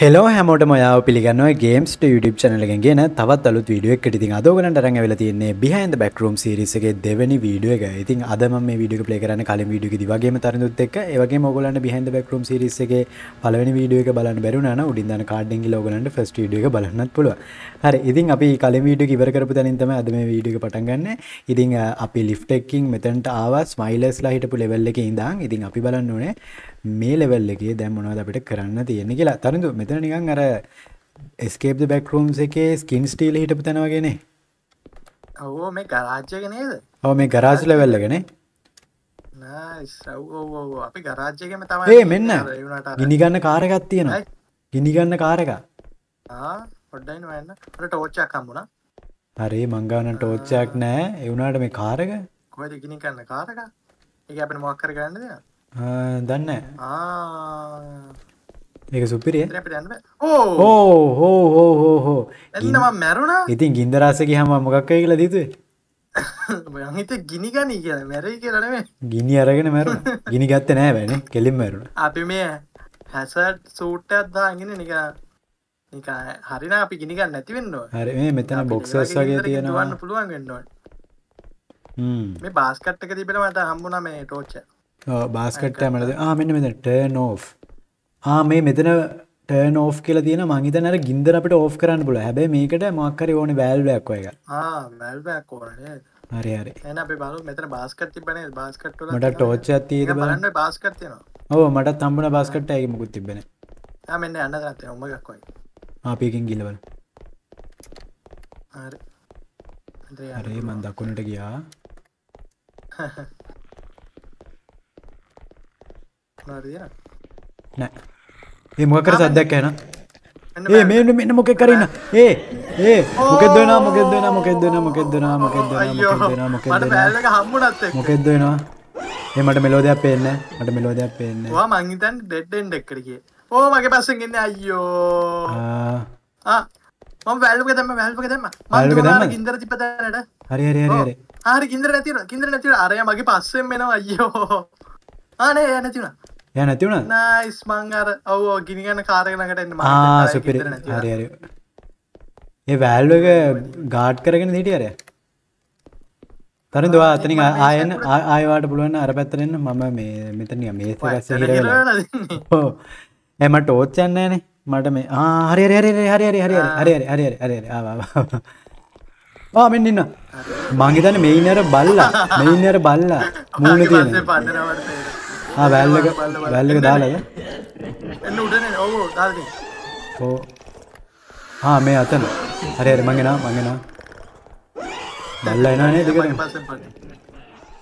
Hello හැමෝට මයාව පිළිගන්න games YouTube චනලගෙන් ගෙන තවත් අලුත් වීඩියෝ එකට ඉතින් අද ඔයගලන්ට අරන් ඇවිල්ලා තියෙන්නේ behind the back room series එකේ දෙවෙනි වීඩියෝ එක. ඉතින් අද මම මේ වීඩියෝ එක ප්ලේ කරන්නේ කලින් වීඩියෝ එකේදී වගේම තරිඳුත් එක්ක. ඒ වගේම ඔයගලන්ට behind the back room series එකේ පළවෙනි වීඩියෝ එක බලන්න බැරි වුණා නම් උඩින් දාන කාඩ් එකෙන් ගිහලා ඔයගලන්ට first වීඩියෝ එක බලන්නත් පුළුවන්. හරි. ඉතින් අපි කලින් වීඩියෝ එක ඉවර කරපු තැනින් තමයි අද මේ වීඩියෝ එක පටන් ගන්න. ඉතින් අ, අපි ලිෆ්ට් එකකින් මෙතනට ආවා ස්මයිලර්ස්ලා හිටපු ලෙවල් එකේ ඉඳන්. ඉතින් අපි බලන්න ඕනේ මේ ලෙවල් එකේ දැම්මනවද අපිට කරන්න තියෙන කියලා. තරිඳු මෙතන නිකන් අර ස්කේප් බැක්රම් එකේ ස්කින් ස්ටීල හිටපු තැනවගෙන ඔවෝ මේ ගරාජ්‍යගනේද ඔව මේ ගරාජ ලෙවල්ලගෙන අපි ගරාජ්‍යකම තමයි මෙන්න. ගිනිගන්න කාරකත් තියෙනවා. ගිනිගන්න කාරක පොඩ්ඩයින්න වෙන්න. ටෝච්චක් කම්බුණ හරි මංගාන ටෝච්චයක් නෑ. එවුනාට මේ කාරක කොයිද ගිනිගන්න කාරක ඒ අප මොක්කර ගන්නද දන්න ඒක සුපිරිය. ඕ. හෝ හෝ හෝ හෝ. මැරුණ. ඉතින් ගින්දරාසක හම මොකක්ක කියලා දීතුේ හිත ගිනිගන කිය මැර කියරනේ ගිනි අරගෙන මැරු ගිනි ගත්ත නෑ. වැන කෙලින් මැරුණ. අපි මේ හැසට සූට්ට අත්දාගෙන නික නික හරින අපි ගිනිගන්න නැතිවෙන්නවා හරි මේ මෙතන බොක්සස් වගේ තියෙනවන්න පුළුවන් වෙන්නවා මේ බාස්කට්ක තිබෙන මට හම්බුණ මේ ටෝච්චා බාස්කට්ටය මලද ආමෙන් මෙ ටර්න් ෝ් ආ මේ මෙතන ටර්න් ෝ් කියල තින මංහිත නර ගින්දර අපට ඕ් කරන්න පුල හැබ මේකට මක්කර ඕන බැල්වයක් එක හරි හරි. මට ටෝච්ච ඇති බලන්න බාස්කටයන ඕ මට තම්බන බාස්කට් ඇගේ මුකුත් තිබෙන මෙන්න අන්න ගත ඔමගක්යි ආපයකින් ගිලවන හරි. මන් දක්කුණට ගියා. නෑ. ඒ මොකර සද්දක් ඇන ඒ මේ මෙන්න මොකෙ කරන්න ඒ ඒ මොකෙදන මොකෙදන මොකෙදන මොකෙදන මොකෙදන මොකෙදන මොකෙදනවා එමට මෙලෝදයක් පේන්න මට මෙලෝදයක් පේන්න මංහිතන් ඩෙඩ්ඩෙන් ඩෙක්කරගේ ඕ මගේ පස්සගෙන්න්න අයියෝ. මම වැල්ලක තම වැල්පක තම මල්ලක ඉදර තිපතනට හරි හරි හරි හරි කින්දර ඇතිර කින්දර ඇතිර අරය මගේ පස්සෙන් වෙනවා අයියෝ. ආනේ යනැතිුණා යන ඇතිවුණ ස්මංර ඔව ගිනිගන්න කාරගනකට එන්න. සුපිරි. හරිර ඒ වැෑල්ලක ගාඩ් කරගෙන හිටියර තර දවා අතන ආයන ආයවාට පුළුවන් අර පැත්තරෙන්න්න මම මේ මෙතනිය මේ එම ටෝත් යන්නේනේ මට මේ හරි හරි හරි හරි හරි හරි හරි ආ මෙන්න ඉන්න. මංගේතන මෙයිනර බල්ලා. මෙයිනර බල්ලා. මූුණ තියෙන ආ වැල් එක වැල් එක දාලා එන්න උඩනේ ඔව් දාලා ඕ ආ මේ අතන හරි හරි මං එනවා මං එනවා බැලලා එනවා නේද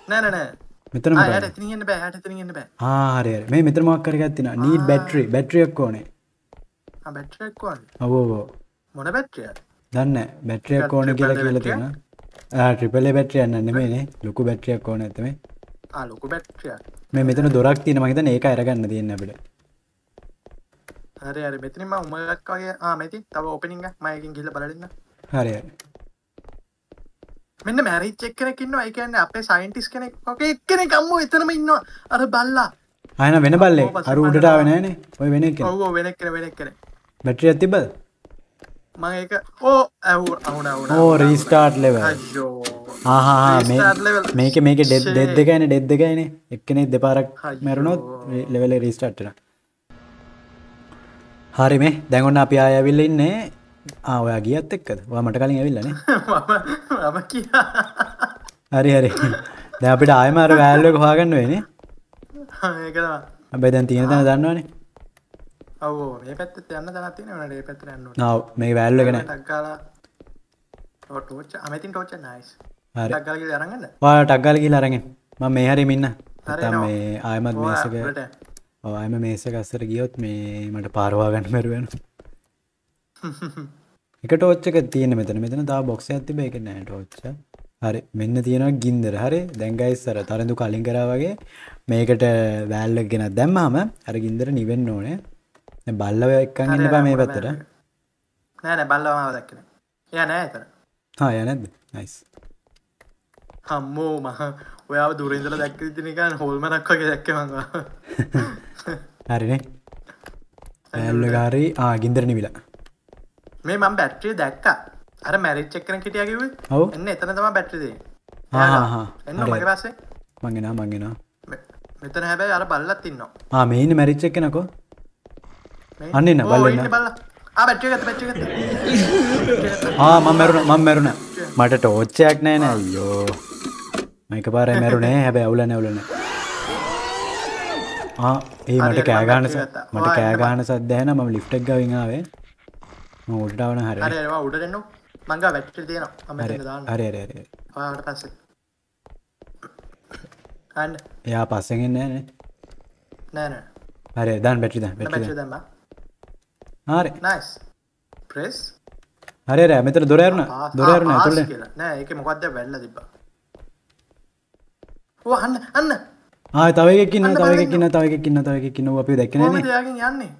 නෑ නෑ නෑ මෙතන මොකද හැට එතනින් එන්න බෑ හැට එතනින් එන්න බෑ ආ හරි හරි මේ මෙතන මොකක් කරගත්තේ තියෙනවා නීඩ් බැටරි බැටරියක් ඕනේ ආ බැටරියක් ඕනේ ඔව් ඔව් මොන බැටරියද දන්නේ බැටරියක් ඕනේ කියලා කියලා තියෙනවා ආ ට්‍රිපල් ඒ බැටරියක් නන්නේ මේනේ ලොකු බැටරියක් ඕනේ ඇත්තමේ ලොකු බැටරියක්. මේ මෙතන දොරක් තියෙන මම හිතන්නේ ඒක අරගන්න තියෙන්නේ අපිට. හරි හරි මෙතනින් මම උඹලක් වගේ ආ මෙතින් තව ඕපනින්ග් එකක් මම එකකින් ගිහලා බලලා ඉන්න. හරි හරි. මෙන්න මැරිච් එක්කෙනෙක් ඉන්නවා. ඒ කියන්නේ අපේ සයන්ටිස්ට් කෙනෙක්. ඔකේ එක්කෙනෙක් අම්මෝ එතනම ඉන්නවා. අර බල්ලා. ආයෙන වෙන බල්ලෙක්. ඔව්, අර උඩට ආවේ නැහනේ. ඔය වෙන එකනේ. ඔව් ඔව් වෙන එක්කෙනෙක් වෙන එක්කෙනෙක්. එකක් තිබ්බද? මම ඒක ඕ ඇහු අහුණ අහුණ. ඕ restart level. අයියෝ. මේක මේක ඩෙත් දෙද් දෙකයින ඩෙද් දෙකයින එක්කනෙ දෙපාරක් මැරුණොත් ලෙවල රිස්ටට්න හරි මේ. දැගොන්න අපි අයඇවිල්ල ඉන්නේ. ආවයා ගියත් එක්කද? වා මට කලින් ඇවිල්ලන හරි හරි. දැ අපිට ආයමර වැෑල්ලක හාගන්න වෙන අපේ දැන් තියෙන තැන දන්නවානේ. මේ පැත් යන්න දනතින ට පැත් නව මේ වැෑල්ලගෙන ටෝච අමතින් ටෝච නයිස් වා ටක්ගලකි අරගෙන් ම මේ හරිමින්න මේ ආයමත් මේසක ආයම මේසක අස්සර ගියොත් මේ මට පාරවා ගන්න මැරුවෙන එක ටෝච්චක තියන මෙතන. මෙතන දා බොක්ෂ ඇතිබ එක නෑ ටෝච්ච හරි. මෙන්න තියෙනවා ගින්දර. හරි. දැංගයිස්සර තරඳු කලින් කරා වගේ මේකට වැෑල්ලක් ගෙන දැම්මාම අර ගින්දර නිවෙන්න ඕනේ. බල්ලව එක්කන් එන්න බා මේ පැත්තර නෑ බල්ලවා දක්න යන ඇතර හා යනැද නයිස් හම්මෝ මහ. ඔයා දුරින්දර දැක්කතිනකන් හොල්මනක් වගේ දැක්කවවා හැරිනේ. ඇල්ලකාරී ආගින්දරණ විලා මේ මම් බැට්‍රිය දැක්ක. අර මැරිච්චක්කන කිටියකිව ඔව. එන්න එතන තම බැට්‍රිදේ එන්න මගේ පස්සේ. මංගෙන මංගෙන මෙතන හැබැයි අර බල්ලත් ඉන්නවා. ආ මේන මැරිච්චක් කෙනකෝ අන්න එන්න බල්ලන්න. බල්ලා. ආ මැරුණ මම් මැරුණ. මට ටෝච්චයක් නෑ නෑ. අයියෝ. මයික පාර මැරුණේ. හැබැ අවුල නැවලන ඒ මට කෑගාන. මට කෑගාන සද්දෑන ම ලිෆ්ටක් ගවිාවේ උඩටාවන හරි. උඩරෙන්නු මංගා වැට්‍රිය තියෙනවා. මම හරි. පස්සේ. එයා පස්සගෙන් නෑන නෑ නෑ. හරි දන් බැටි හරි. ප්‍රෙස් හරි රෑ මෙතර දොරයරුණ දොරයරුණ ඇතුළ කියලා. නෑ ඒක මොකක්ද වැල්ල තිබ්බා? ඕ අන්න අන්න. ආ තවයකින්න තවයකින්න තවයකින්න තවයකින්න අපි දැක්කනේ කොහමද යාගෙන් යන්නේ?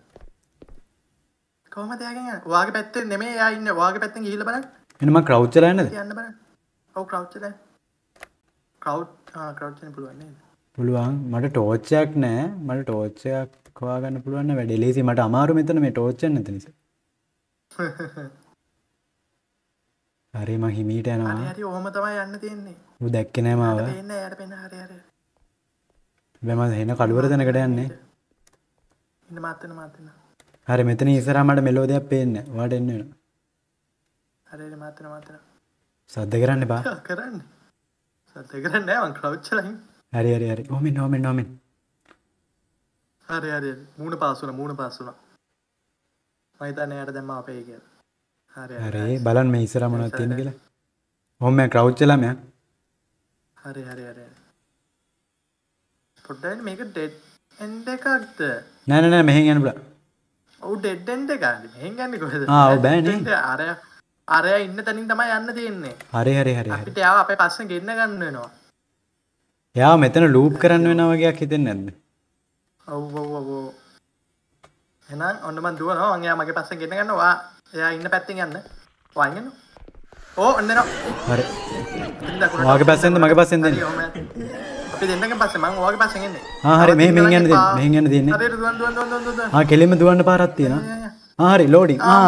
කොහමද යාගෙන් යන්නේ? වාගේ පැත්තේ නෙමෙයි යා ඉන්නේ වාගේ පැත්තෙන් ගිහිල්ලා බලන්න. එනම ක්‍රව්චලන්නද යන්න බලන්න. ඔව් ක්‍රවුච් එක ක්‍රවුච් ආ ක්‍රවුච් වෙන්න පුළුවන් නේද? පුළුවන්. මට ටෝච්චයක් නෑ. මට ටෝච්චයක් හොයාගන්න පුළුවන් වැඩ ලේසි මට අමාරු මෙතන මේ ටෝච්චන් නැති නිසා හරි මං හිමීට යනවා. ඔහොම තමයි යන්න තියෙන්නේ. ඌ දැක්කේ නෑ මාව. බැම හෙන කළුවර තැනකට යන්නේ. ඉන්න මාත් වෙන මාත් වෙන. හරි මෙතන ඉස්සරහා මට මෙලෝ දෙයක් පේන්නේ වාට එන්න සද්ද කරන්න එපා. කරන්නේ. කරන්නේ ඉන්නේ. හරි හරි හරි. ඕමෙන් ඕමෙන් ඕමෙන් හරි හරි මූණ පාස් වුණා මූණ පාස් වුණා. මම හිතන්නේ යාට දැම්මා අපේ කියලා හරි බලන්න මේ ඉස්සරහා මොනවද තියෙන්නේ කියලා. ඕම මම ක්‍රවුච් ළමයා හරි හරි. පොඩ්ඩක් මේක ඩෙඩ් එකක්ද? නෑ නෑ නෑ මෙහෙන් යන්න බලා ඔව් ඩෙඩ් එන්ඩ් එකක්. මෙහෙන් ගන්නේ කොහෙද? ආ, ඔව් බෑනේ. අරයා අරයා ඉන්න තැනින් තමයි යන්න තියෙන්නේ. හරි හරි හරි අපිට යාව අපේ පස්සෙන් ගෙන්න ගන්න වෙනවා. යා මෙතන ලූප් කරන්න වෙන වගේක් හිතෙන්නේ නැද්ද? ඔව් ඔව් ඔව් එහෙනම් ඔන්න මං දුවනවා. මං එයා මගේ පස්සෙන් ගෙන්න ගන්නවා. එයා ඉන්න පැත්තෙන් යන්න. ඔයා යන්න ඕ ඔන්න එනවා හරි. ඔයාගේ පැත්තෙන්ද මගේ හරි, යන්න. අපි දෙන්නගෙන් පස්සේ මං ඔයාගේ පස්සෙන් එන්නේ. ආ හරි. මේ මෙහෙන් යන්න දෙන්න. මෙහෙන් යන්න දෙන්නේ. හරියට දුවන් දුවන් දුවන් දුවන් ආ කෙලින්ම දුවන්න පාරක් තියෙනවා. ආ හරි. ලෝඩින් ආ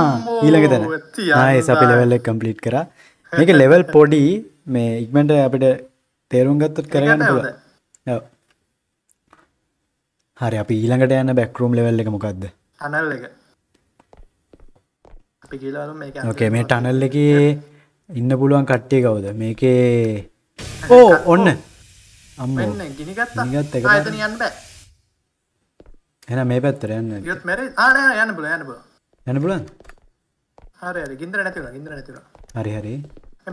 ඊළඟ තැන. නයිස් අපි ලෙවල් එක කම්ප්ලීට් කරා. මේක ලෙවල් පොඩි. මේ ඉක්මනට අපිට තේරුම් ගත්තොත් කරගන්න පුළුවන්. ඔව්. හරි අපි ඊළඟට යන බෑක් රූම් ලෙවල් එක මොකද්ද අනල් එක. අපි කියලවලු මේක ඕකේ මේ ටනල් එකේ ඉන්න පුළුවන් කට්ටිය කවුද? මේකේ ඕ ඔන්න. අම්මෝ. වෙන්න ගිනි ගත්තා. ගිනි ගත්ත එක යන්න බෑ. එහෙනම් මේ පැත්තට යන්න. ගියොත් මැරෙයි ආ නෑ යන්න පුළුවන් යන්න පුළුවන්. යන්න පුළුවන්? හරි හරි. ගින්දර නැති වුණා ගින්දර නැති වුණා. හරි හරි.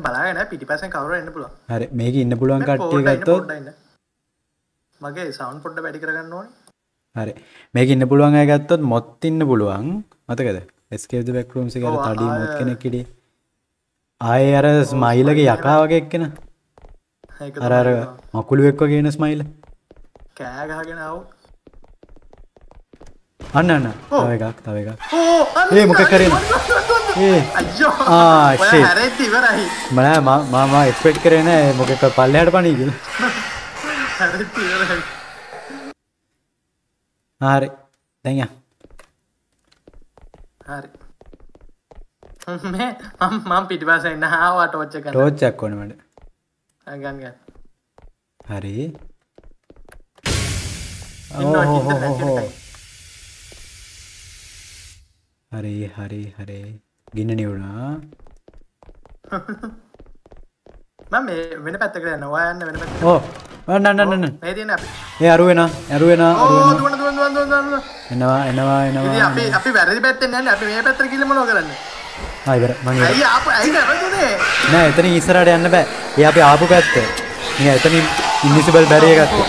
බලාගෙන පිටිපස්සෙන් කවුරු එන්න පුළුවන්. හරි මේක ඉන්න පුළුවන් කට්ටිය පොඩ්ඩක් ගත්තොත් පොඩ්ඩක්. මගේ සවුන්ඩ් පොඩ්ඩ වැඩි කරගන්න ඕනේ හරි. මේක ඉන්න පුළුවන් අය ගත්තොත් මොත් ඉන්න පුළුවන්. මතකද? ස්කේප් ද බෑක් රූම්ස් එකේ අර තඩි මොත් කෙනෙක් හිටියේ ආයේ අර ස්මයිලගේ යකා වගේ එක්කෙන. අර අර මකුළුවෙක් වගේ එන ස්මයිල් කෑ ගහගෙන ආව. අන්න අන්න. තව එකක් තව එකක්. ඒ මොකක් කරේද ඒ. ආ, shit. හැරෙද්දි ඉවරයි. මම මම එක්ස්පෙක්ට් කරේ නෑ. මොකක් පල්ලෙහාට පණී කියලා හැරෙද්දි ඉවරයි හරි. දැන් හරි. මම මම පිටිපස්සේ ඉන්න ආවා ටෝච් එක ගන්න ටෝච් එකක් ඕනේ මට. ගන්න ගන්න. හරි. හරි හරි හරි. ගින්න නිවුණා මම වෙන පැත්තකට යනවා. ඔයා යන්න වෙන පැත්තකට. ඕ මේ අපි. ඒ අරුවෙන දුවන එනවා එනවා එනවා. අපි වැරදි පැත්තෙන් යන්නේ අපි මේ පැත්තට ගිහලා මොනව කරන්නේ? ආ ඉවර මං ඉවර. ඇයි ආපු ඇයි නැවතුනේ නෑ එතනින් ඉස්සරහට යන්න බෑ. ඒ අපි ආපු පැත්ත. නිකන් එතනින් ඉන්විසිබල් බැරිය ගත්තා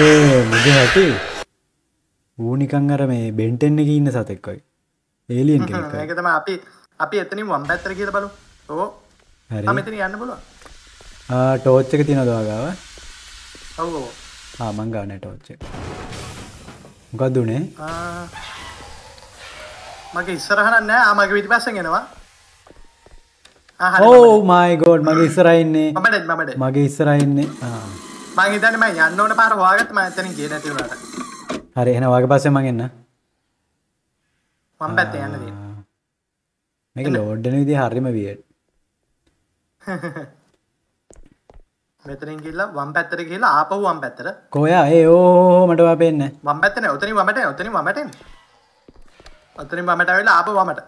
ඒ මුගේ හැටි. ඌ නිකන් අර මේ බෙන්ටෙන් එකේ ඉන්න සතෙක් වගේ. ඒලියන් කෙනෙක් මේක තමයි අපි අපි එතනින් වම් පැත්තට ගිහලා බලමු. ඕ හරි. මම එතන යන්න පුළුවන් ආ ටෝච් එක තියෙනවද ඔයාගාව ඔව් ඔව් ආ මං ගාව නෑ ටෝච් එක මොකක්ද උනේ ආ මගේ ඉස්සරහ නෑ ආ මගේ පිටිපස්සෙන් එනවා ඕ මයි ගෝඩ් මගේ මම මම ඩෙඩ් මගේ ඉස්සරහා ඉන්නේ ආ මං හිතන්නේ මම යන්න ඕන පාර හොයාගත්ත මම එතනින් ගියේ නැති වුණාට හරි එහෙනම් ඔයාගේ පස්සේ මං එන්න වම් පැත්තේ යන්න. මේක ලෝඩ්ඩන විදි හරිම වියට මෙතනින් ගිහිල්ලා වම් පැත්තට ගිහිල්ලා ආපහු වම් පැත්තට. කොයා ඒ ඕ මටවා පෙන්න වම් පැත්තේ නෑ උතනින් වමට උතනින් වමට. උතනින් වමට ඇවිල්ලා ආපහු වමට.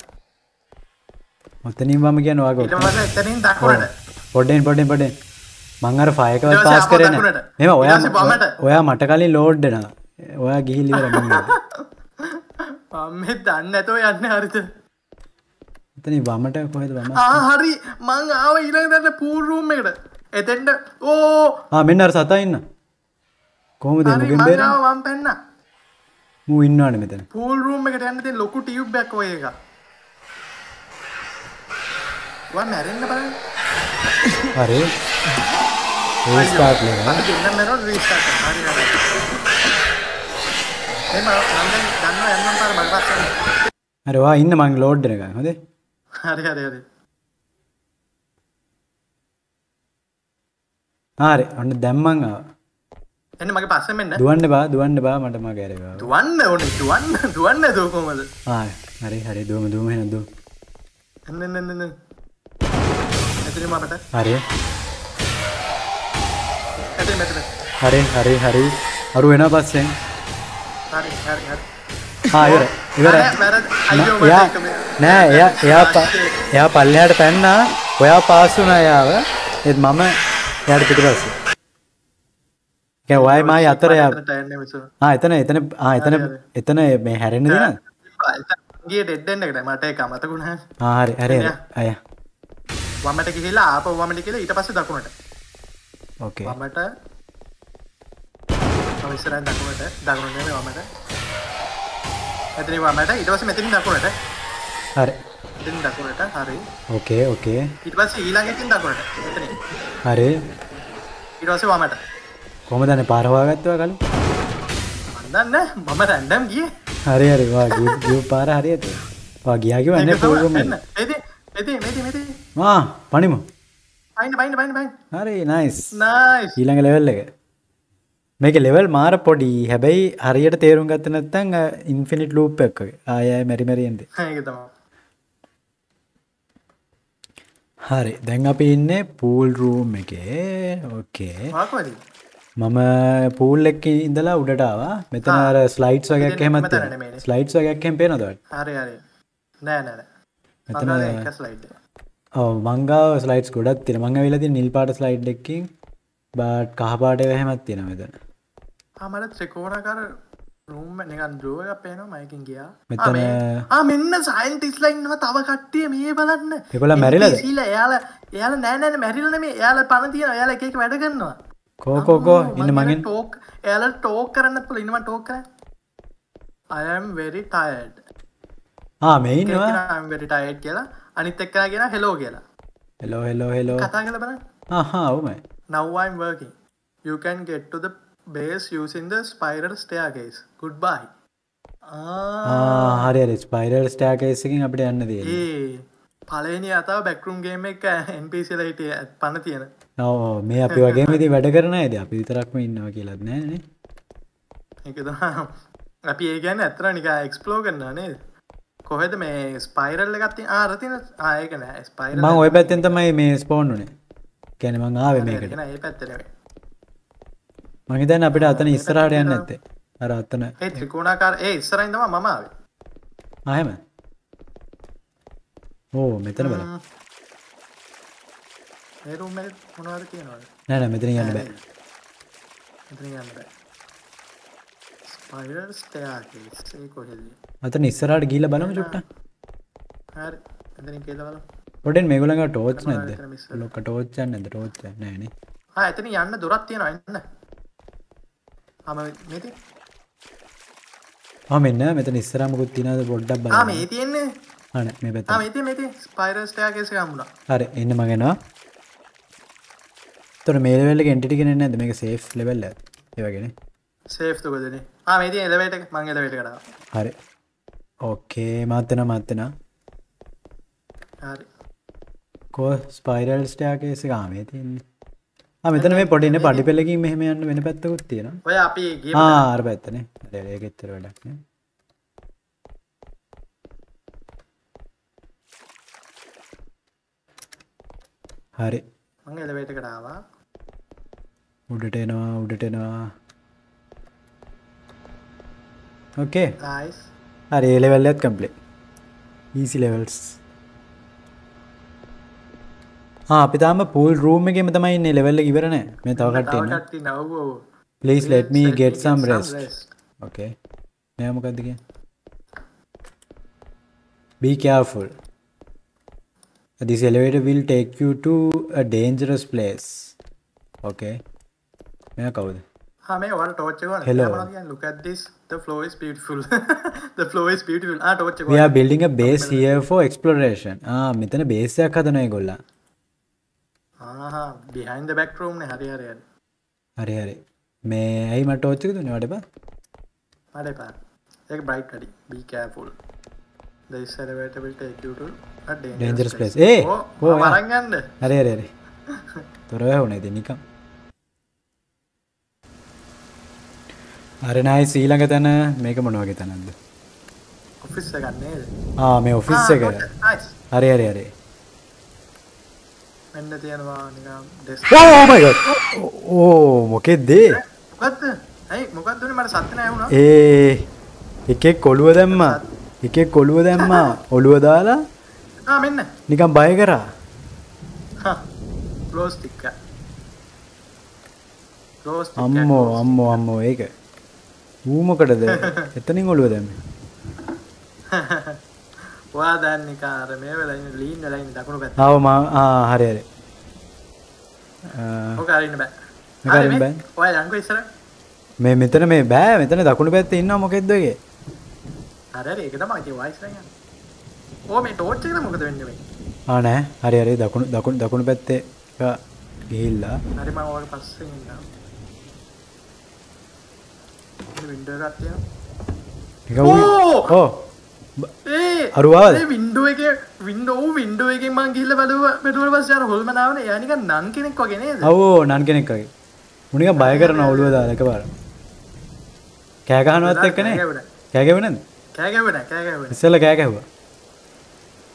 මොත්තනින් වම කියන වාග එතනින් දකුණට. පොඩ්ඩෙන් පොඩෙන් පොඩෙන් මං අර පස්සේ පාස් කරන. මෙම ඔයා. ඔයා මට කලින් ලෝඩ්ඩන ඔයා ගිහිල්ලිවර මම දන්නේ නැතෝ යන්නේ හරිද? එතන වමට කොහෙද වම හරි මං ආව ඊළඟ දන්න පූල් රූම් එකට. එතෙන්ට ඕ ආ මෙන්න අර සතා ඉන්න කොහොමද හරි මුගෙන් මං බේර ආව වම් පැන්න. මූ ඉන්නවාන මෙතන පූල් රූම් එකට යන්න තියෙන ලොකු ටියුබ් ඔය එක. වා මැරෙන්න බලන්න. හරි ඒස්ටාට් ලේ මට දෙන්න මැරෙන්න රීස්ටාර්ට් කරන්න. හරි හරි. එහම මම දැන් දන්නවා යන්නම් පාර මට පස්සේ. අරවා ඉන්න මං ලෝඩ්ඩන එක හොදේ හරි හරි හරි. ආරි ඔන්න දැම්මං ආව එන්න මගේ පස්සේ මෙන්න. දුවන්න බා දුවන්න බා මට මා ගැරවා දුවන්න ඕනේ දුවන්න දුවන්න දෝ කොහමද? ආ හරි හරි දුවම දුවම හෙන දුව එන්න එන්න එන්න එන්න. එතන මමට. හරි එතන මෙතන. හරි හරි හරි අරු වෙන පස්සෙන් හරි හරි හරි. ආ ඉවර ඉවර නෑ එයා එයා එයා පල්ලෙහාට පැන්නා ඔයා පාස් වුණා එයාව ඒත් මම එයාට පිටිපස්සේ කියන්නේ ඔයයි මායි අතර එතන එතන එතන එතන මේ හැරෙන්න දිනද ගිය ඩෙඩ් එන්න එකට මට ඒක අමතකුණා. ආ හරි හරි හරි. අය වමට ගිහිල්ලා ආපහු වමට කියලා ඊට පස්සේ දකුණට. ඕකේ මම ඉස්සරහින් දකුණට. දකුණට වමට. එතනින් වමට ඊට පස්සේ මෙතනින් දකුණට. හරි එතනින් දකුණට හරි. ඕකේ ඕකේ ඊට පස්සේ ඊළඟ එකකින් දකුණට. එතනින්. හරි ඊට පස්සේ වමට. කොහමදනේ පාර හොයාගත්තා කලින් මන් දන්නේ මම රැන්ඩම් ගියේ. හරි හරි වා ගිය ගිය පාර හරියට වා ගියා කිව්වන්නේ ඒක තමයි. පොල් එන්න. මෙතේ මෙතේ මෙතේ මෙතේ. ආ පනිමු බයින්න බයින්න බයින්න බයින්න. හරි නයිස් නයිස්. ඊළඟ ලෙවල් එක මේක ලෙවල් මාර පොඩි හැබැයි හරියට තේරුම් ගත්ත නැත්නම් ඉන්ෆිනිට් ලූප් එකක් වගේ ආය ආය මෙරි මෙරි එන්නේ ඒක තමයි. හරි දැන් අපි ඉන්නේ පූල් රූම් එකේ ඕකේ? මම පූල් එක්ක ඉඳලා උඩට ආවා මෙතන අර ස්ලයිඩ්ස් වගේක් නෙමෙයිනේ. ස්ලයිඩ්ස් වගේක් එහෙම පේනවද හරි හරි. නෑ නෑ. මෙතන- එක ස්ලයිඩ්. ඔව් මං ගාව ස්ලයිඩ්ස් ගොඩක් තියෙනවා මං ඇවිල්ලා තියෙන නිල් පාට ස්ලයිඩ් එකකින් බට් කහ පාට එහෙමත් තියෙනවා මෙතන ආ මට ත්‍රිකෝණාකාර රූම් නිකන් එකක් පේනවා මයිකින් ගියා. මෙතන- මේ- මෙන්න සයන්ටිස්ලා ඉන්නවා තව කට්ටිය මේ බලන්න. මැරිලාද? NPC ලා එයාලා එයාලා නෑ නෑ නෑ, මැරිලා නෙමෙයි. එයාලා පණ තියෙනවා. එයාලා එක එක වැඩ කරනවා. කෝ කෝ කෝ අම්මෝ, ඉන්න මං මගෙන් කියන ටෝක් එයාලා ටෝක් මං ටෝක් කරන්නේ. I am very tired. ආ මේ කෙනෙක් ඉන්නවා කියනවා, I am very tired කියලා. අනිත් එක්කලා කියනවා hello කියලා. හෙලෝ හෙලෝ හෙලෝ කතා බලන්න. ආහා ඔවමයි Now I'm working. You can get to the base using the spiral staircase. Goodbye. හරි ස්පයිරල් ස්ටෑකේසකින් අපිට යන්න තියෙන ඒ පලනි අතාව බැක්රුම් ගේම එක එන්පිසිල හිටිය පණ තියෙන. ඔව් මේ අපි වගේ ඉතින් වැඩ කරන ඇද අපි විතරක්ම ඉන්නවා කියලත් නෑනේ එක අපි ඒ ගැන ඇතර නික එක්ස්පලෝ කරන්න නේද? කොහෙද මේ ස්පයිරල්ල ගත්ති ආරතින ආයක නෑ. ස්පයිර ඔය පැත්තෙන් තමයි මේ ස්පෝන් වනේ කැන මං ආවේ මේකට. ඒ පැත්තන මහිතන් අපිට අතන ඉස්සරහට යන්න ඇත්තේ. අර අත්තන ඒ ත්‍රිකෝණාකාර ඒ ඉස්සරයින්දම මමාව ආහෙම ඕ මෙතන බල ඒරුම් මොනවද කියනවද? නෑන මෙතන යන්න බෑ. එතන යන්න බෑ. ස්පයිරල් ස්ටයාගේ කොහෙද? අතන ඉස්සරට ගීල බලම චුට්ට හරි. එතනින් කියලවල පොඩෙන් මේගොලඟ ටෝච් නැද එතන මිස් ලොක ටෝච්චන්න ඇද ටෝච්ච නෑන. ආ එතන යන්න දොරක් තියෙනවා. එන්න මෙන්න මෙත නිස්සරමකුත් තිනද පොඩ්ඩක් ආ බල මේ තියෙන්නේ. අන මේ පැත ආ මේති මේති ස්පයිරල් ස්ටයාගේස ගම්මුණා හරි එන්න මගෙනවා තොර මේලවෙල්ල ගෙන්ටිගෙන ඇද මේක සේෆ් ලෙවල්ල ඒවගෙන සේෆ් තුකදන ආ මේති එලවේට මං එලවේට කරා හරි. ඕකේ මත්තන මත්තන කෝ ස්පයිරල් ස්ටයාකේස ගාමේ තියන්නේ මෙතන මේ පොඩින පඩි පෙලකින් මෙහම යන්න වෙන පැත්තකුත් තියෙන ඔය අපි ආර් පැත්තන. ඒගෙත්තර වැඩක්න හරි. එලවේට කරාවා උඩට එනවා උඩට එනවා. ඕකේ හරි එලෙවල්ලත් කම්පලේ ඊසි ලෙවල්ස් අපි තාම පූල් රූම් එකම තමයි ඉන්න ලෙවල්ල ඉවරන මේ නවෝ පලිස් ලෙට්ම ගෙට සම් රෙස්ට ඕකේ නෑමකක්දක careful. This elevator will take you to a dangerous place. Okay. මෙයා කවුද? හම වල් torch Hello. look at this. The floor is beautiful. The floor is beautiful. ah torch we are building a base here for exploration. ආ මෙතන බේසයක් හදනවා ඒගොල්ලන් back room නේ. හරි හරි මේ ඇයි මට ටෝච් එක දුන්නේ? වඩ බා මට එපා. ඒක බ්‍රයිට් කඩි be careful. The elevator will take you to a dangerous, Dangerous place. place. Eh, ඕ ඕ, යා. වරන් යන්න. හරි හරි හරි. තොර වුණේ ඉතින් නිකන්. හරි නයි ඊළඟ තැන මේක මොන වගේ තැනක්ද? ඔෆිස් එකක් නේද? ආ මේ ඔෆිස් එක. හරි හරි හරි මෙන්න තියෙනවා නිකම් ඩෙස් Oh my god. ඕ මොකෙද දේ? මොකද්ද ඇයි මොකක්ද උනේ මට සත්‍ය නෑ වුණා ඒ එකෙක් කොළුව දැම්මා. එකෙක් කොළුව දැම්මා. ඔළුව දාලා ආ මෙන්න නිකන් බය කරා. ක්ලෝස් ටික් ක්ලෝස් අම්මෝ අම්මෝ අම්මෝ ඒක. ඌ මොකටද? එතනින් ඔළුව දැම්මේ. ඔයා දැන් නිකන් අර මේ ඉන්නේ ලීන් වෙලා ඉන්නේ දකුණු පැත්ත. ආව මා ආ හරි හරි. ඔක අරින්න බෑ. අරින්න බෑ. ඔයා යන්කෝ ඉස්සර? මේ මෙතන මේ බෑ. මෙතන දකුණු පැත්තේ ඉන්නවා මොකෙද්ද ඔයගේ? හරි හරි ඒක තමයි ඉතින් වයිස් ලයින් යන්නේ ඕ මේ ටෝච් එක මොකද වෙන්නේ මේ? ආ නෑ. හරි හරි. දකුණු දකුණු දකුණු පැත්තේ ගිහිල්ලා. හරි මම ඔයාලට පස්සෙන් ඉන්නවා. වින්ඩෝ එකක් තියෙනවා. එක ඌ. ඕ ඒ අරුවාද? ඒ වින්ඩෝ එකේ වින්ඩෝ වින්ඩෝ එකෙන් මං ගිහිල්ලා බැලුවා බැලුවට පස්සේ අර හොල්මන ආවනේ එයා නිකන් නන් කෙනෙක් වගේ නේද? අවෝ නන් කෙනෙක් වගේ. උනික බය කරන ඔළුව දාලා එකපාර කෑ ගහනවත් එක්කනේ කෑ ගැහුවේ නැද්ද? කෑ ගැව්වේ නෑ කෑ ගැව්වේ නෑ. ඉස්සෙල්ලා කෑ ගැහුවා.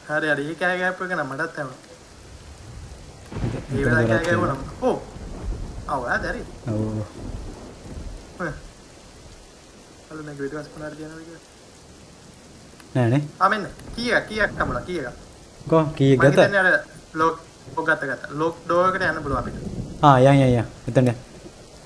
හරි හරි. ඒ කෑ ගැව්ව එක නම් මටත් ඇහුණා ඒ වෙලාව කෑ ගැව්වා නම්. ඕ ඔයා දැරි. ඔව් විදිහට කොහොමද කියනවා කියලා නෑනේ ආ මෙන්න. කීයක් කීයක් කමුණා කීයක්? කො අර ලොක් ඔක් ගත්ත ගත්ත. ලොක් ඩෝර් එකට යන්න පුළුවන් අපිට. ආ යන් යන් යන් එතන.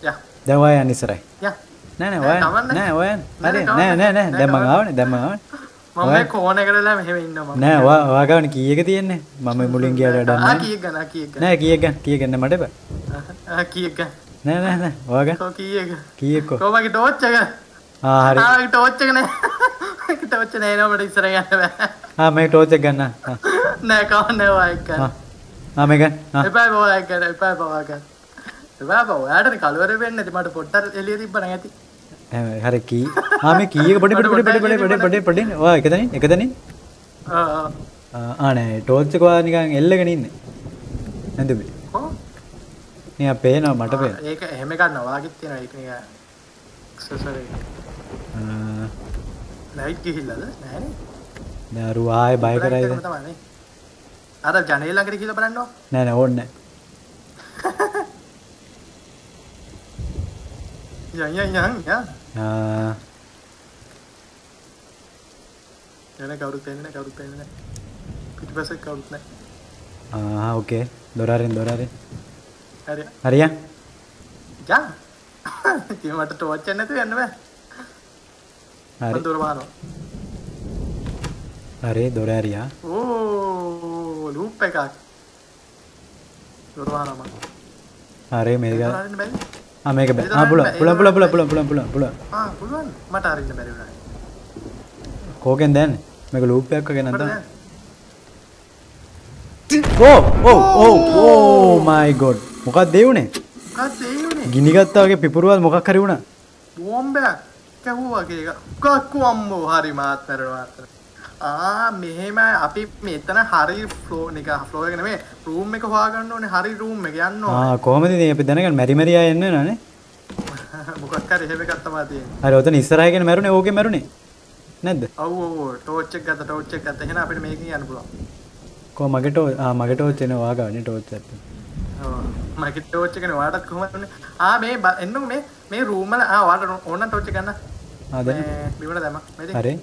යා. දැන් යන්න ඉස්සරයි. යා. නෑ නෑ ඔයා. නෑ. ඔයා හරි. නෑ නෑ නෑ. දැන් මං. ආවනේ දැන් මං ආවනේ. මම කෝණ එකටලා මෙහෙම ඉන්නවා නෑ ඔයා ඔයා ගාවනේ කීයක තියෙන්නේ? මම මුලින් ගියාට වැඩක් ආ නෑ කීයක් ගන්න කීයක් නෑ කීයක් ගන්න කීයක් ගන්න මට එපා. ආ කීයක් ගන්න? නෑ නෑ නෑ. ඔයා ගන්න කීයක? කීයක් කො? කොමගේ ටෝච් එක? ආ හරි. ආ ටෝච් එක නෑ ටෝච් නෑ නෝ මට ඉස්සර යන්න බෑ. ආ මේ ටෝච් එක ගන්න නෑ කවන්න ඔයා එක. ගන්න ආ. ආ මේ ගන්න ආ. එපා බෝලා එක ගන්න එපා බෝලා ගන්න එපා බෝ ඔයාට කලවර වෙන්නේ මට පොට්ටක් එළිය තිබ්බ නම් ඇති හරි කී. ආ මේ කීයක පොඩි පොඩි පොඩි පොඩි පොඩි පොඩි පොඩි ඔයා එකතනින් එකතනින් ආ ආ. ආ ආ නෑ ටෝච් එක නිකන් එල්ලගෙන ඉන්නේ. නැන්ද මේ කො නිකන් පේනවා මට පේන ඒක එහෙම ගන්න ඔයාගෙත් තියෙනවා. ඒක නිකන් ඇක්සසරි ලයිට් ගිහිල්ලාද? නෑනේ දැන් අරු ආයේ බය කරයිද තමයි නේ. අර ජනේල ළඟට ගිහලා බලන්නෝ නෑ නෑ ඕන්නේ යන් යන් යන් යන් නෑ ආ. යන කවුරුත් එන්නේ නැහැ කවුරුත් එන්නේ නැහැ පිටිපස්සේ කවුරුත් නැහැ ආ ඕකේ දොරාරින් දොරාරින් හරි. හරියා යන් ඉතින් මට ටෝච් නැතුව යන්න බෑ හරි. හරි දොර ඇරියා. ඕ ලූප් එකක්. දුර මම හරි මේක ආ මේක බෑ ආ පුළුවන් පුළුවන් පුළුවන් පුළුවන් පුළුවන් පුළුවන්. පුළුවන් ආ පුළුවන්. මට අරින්න බැරි වුණා. කෝකෙන් දැන්? මේක ලූප් එකක් වගේ දැන්. ඕ ඕ ඕ ඕ මයි ගොඩ් මොකක්ද ඒ උනේ මොකක්ද ඒ උනේ ගිනි ගත්තා වගේ පිපුරුවල් මොකක් හරි වුණා? බෝම්බයක් වගේ එක කක්කු අම්මෝ හරි මාත් මැරෙනවා අතන ආ මෙහෙම අපි මෙතන හරි ෆ්ලෝ නික ෆ්ලෝ එක නෙමෙයි රූම් එක හොයාගන්න ඕනේ. හරි රූම් එක යන්න ඕනේ. ආ කොහමද ඉතින්? අපි දැනගන්න මැරි මැරි ආයෙ එන්න වෙනවනේ මොකක් හරි එහෙම එකක් තමයි තියෙන්නේ. හරි ඔතන ඉස්සරහගෙන මැරුණේ ඕකේ මැරුණේ නැද්ද? ඔව් ඔව් ඔව්. ටෝච් එක ගත්ත ටෝච් එක ගත්ත. එහෙනම් අපිට මේකෙන් යන්න පුළුවන්. කෝ මගට මගට ෝච්චන වාගන්න ටෝච් ඇත මක ටෝච්චකන වාටත් කොහමන්න ආ මේ එන්න මේ මේ රූමල ආවාට ඕන්න ටෝච්ච ගන්න. බිමට දැම හරි.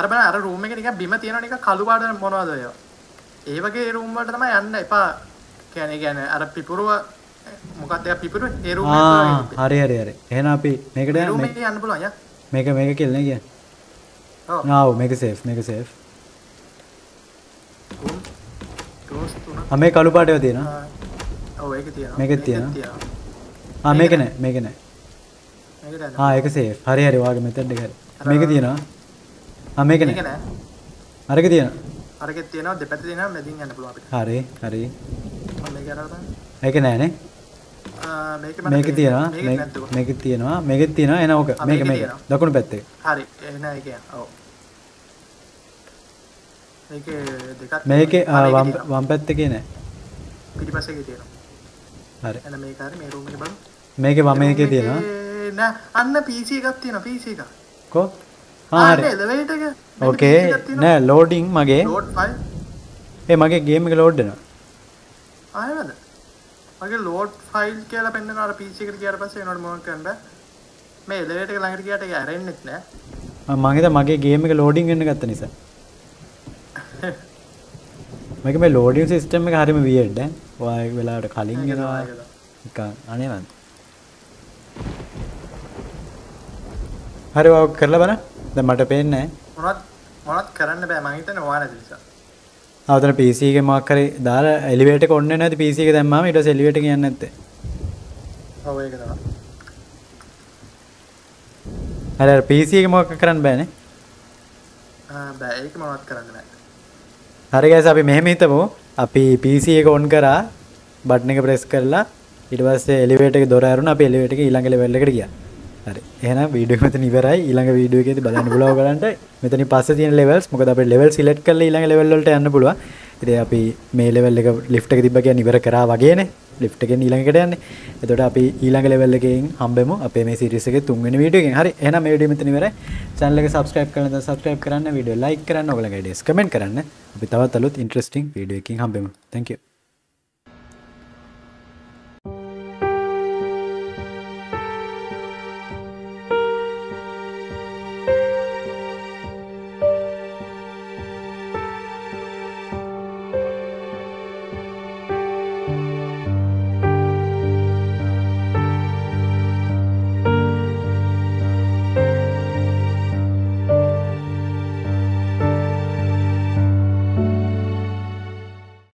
අරබන අර රූම එක නික බිම තියෙන එක කළුවාට මොනවදය ඒවගේ රූම්වට තම යන්න එපා. කැන ගැන අර පිපුරුව මොකක්ය පිපුරු ඒරු හරි හරි හරි. එහෙන අපි මේකට යන්න. පුළුවන් මේක මේක කෙල්න කිය ඔව්. නාව මේක සේෆ් මේක සේෆ් අමේ කළු පාටව තියෙන ඔව ඒක තියෙනවා. මේකෙත් තියෙනවා. ආ මේක නෑ මේක නෑ. ආ ඒක සේෆ් හරි හරි වාගේ මෙතෙන්ට හරි මේක තියෙනවා. ආ මේක නෑ. අරක තියෙනවා. අරගෙත් තියෙනවා දෙපැත්තේ තියෙනවා මැදින් යන්න පුළුවන් අපිට. හරි හරි. මම මේක අරගෙන බලන්න. ඒක නෑනේ මේක තියෙනවා මේක- තියෙනවා. මේකෙත් තියෙනවා. එන ඕක. මේක මේකේ. දකුණු පැත්තේ. හරි. ඒක යන්න. ඔව්. මේක දෙකක් මේකේ. වම් පැත්තේ නෑ. පිටිපස්සේ එකේ තියෙනවා. හරි. එහෙනම් මේක හරි මේ රූම් එක බලමු මේකේ වම් එකේ තියෙනවා. එකේ අන්න PC එකක් තියෙනවා PC එක කො හරි. එක. ඕකේ නෑ ලෝඩින් මගේ. ලෝඩ් ෆයිල් ඒ මගේ ගේම් එක ලෝඩ් වෙනවා. ආයවද මගේ ලෝඩ් ෆයිල් කියලා පෙන්වන අර PC එකට ගියාට පස්සේ එනකොට මොකක් කරන්න? මේ එලවේටර් එක ළඟට ගියාට ඒක ඇරෙන්නෙත් නෑ. මම මං හිතා මගේ ගේම් එක ලෝඩින් වෙන්න ගත්ත නිසා. මේක මේ ලෝඩින් සිස්ටම් එක හරිම වියර්ඩ් ඈ. ඔය වෙලාවට කලින් ඒක එනවා. තමයි, ඒක තමයි. නිකන් අනේ මන් හරි ඔය කරලා බලන්න. දැන් මට පේන්නේ මොනවත් මොනවත් කරන්න බෑ. මං හිතන්නේ ඔයා නැති නිසා. නැහැ ආවතන PC එකේ මොකක් හරි දාලා එලිවේටර් එක ඔන්න වෙන්නේ නැති PC එක දැම්මාම ඊට පස්සේ එලිවේටර් එක යන්නේ නැත්තේ. ඔව් ඒක තමයි. හරි අර PC එක මොකක් කරන්න බෑනේ. ආ බෑ. ඒක මොනවත් කරන්න බෑ. හරි ගයිස් අපි මෙහෙම හිතමු. අපි PC එක ඔන් කරා බටන් එක ප්‍රෙස් කරලා ඊට පස්සේ එලිවේටර් එකේ දොර ඇරුණා අපි එලිවේටර් එකේ ඊළඟ ලෙවල් එකට ගියා හරි. එහෙනම් වීඩියෝ එක මෙතන ඉවරයි. ඊළඟ වීඩියෝ එකේදී බලන්න පුළුවන් ඔයගලන්ට. මෙතනින් පස්සේ තියෙන levels. මොකද අපිට level select කරලා ඊළඟ level වලට යන්න පුළුවන්. ඉතින් අපි මේ level එක lift එක තිබ්බ කියන්නේ ඉවර කරා වගේනේ. Lift එකෙන් ඊළඟට යන්නේ. එතකොට අපි ඊළඟ level එකෙන් හම්බෙමු. අපේ මේ series එකේ තුන්වෙනි වීඩියෝ එකෙන්. හරි. එහෙනම් මේ වීඩියෝ මෙතන ඉවරයි. channel එක subscribe කරන්න නැත්නම් subscribe කරන්න වීඩියෝ like කරන්න ඔයගලගේ ideas comment කරන්න. අපි තවත් අලුත් interesting වීඩියෝ එකකින් හම්බෙමු. Thank you.